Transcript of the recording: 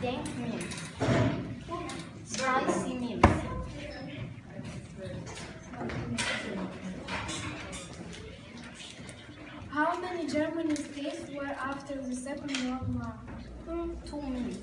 Dank memes. Spicy memes. How many German states were after the Second World War? Hmm, two memes.